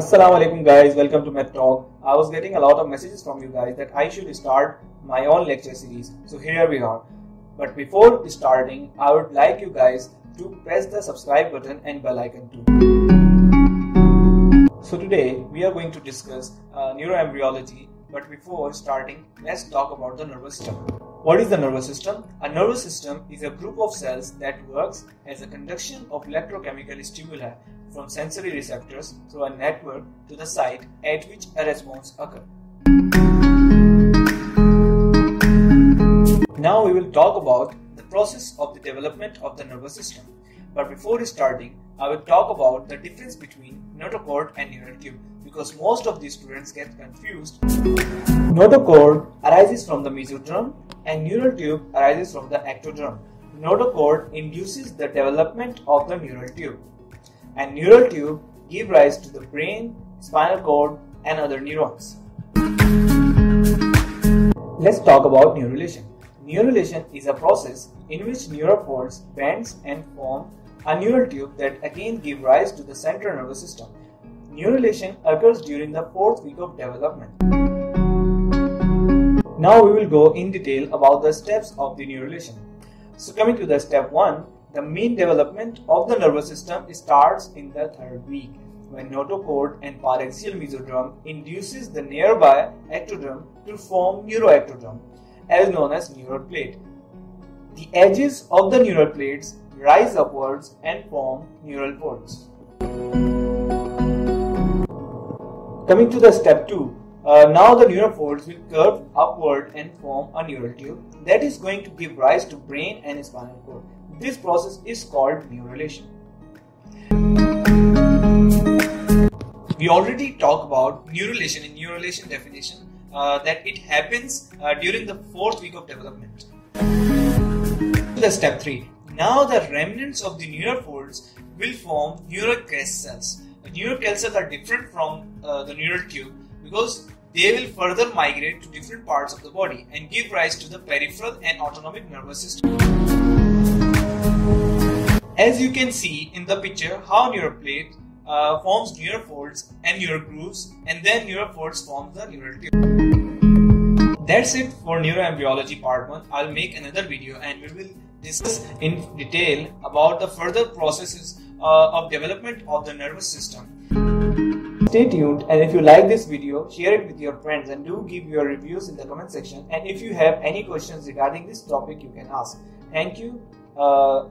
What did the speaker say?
Assalamu alaikum guys, welcome to MedTalk. I was getting a lot of messages from you guys that I should start my own lecture series. So here we are. But before starting, I would like you guys to press the subscribe button and bell icon too. So today we are going to discuss uh, neuroembryology. But before starting, let's talk about the nervous system. What is the nervous system? A nervous system is a group of cells that works as a conduction of electrochemical stimuli from sensory receptors through a network to the site at which a response occurs. Now we will talk about the process of the development of the nervous system. But before starting, I will talk about the difference between notochord and neural tube because most of these students get confused. Notochord arises from the mesoderm and neural tube arises from the ectoderm. Notochord induces the development of the neural tube and neural tube give rise to the brain, spinal cord and other neurons. Let's talk about neurulation. Neurulation is a process in which neural folds bends and form a neural tube that again give rise to the central nervous system. Neurulation occurs during the fourth week of development. Now we will go in detail about the steps of the neurulation. So coming to the step 1, the main development of the nervous system starts in the third week when notochord and paraxial mesoderm induces the nearby ectoderm to form neuroectoderm as known as neural plate. The edges of the neural plates rise upwards and form neural folds. Coming to the step 2, uh, now the neural folds will curve upward and form a neural tube that is going to give rise to brain and spinal cord. This process is called neurulation. We already talked about neurulation in neurulation definition uh, that it happens uh, during the fourth week of development. The step 3. Now the remnants of the neural folds will form neural crest cells. Neural crest cells are different from uh, the neural tube because they will further migrate to different parts of the body and give rise to the peripheral and autonomic nervous system. As you can see in the picture how neural plate uh, forms neural folds and neural grooves and then neural folds form the neural tube. That's it for neuroembryology part 1. I'll make another video and we will discuss in detail about the further processes uh, of development of the nervous system. Stay tuned and if you like this video, share it with your friends and do give your reviews in the comment section. And if you have any questions regarding this topic, you can ask. Thank you. Uh,